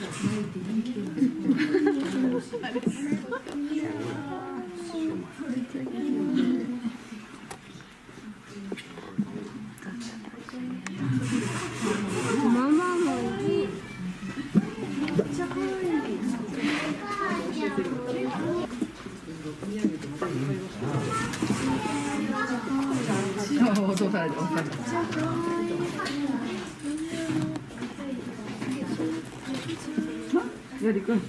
お父さんお父さん Ja, die können.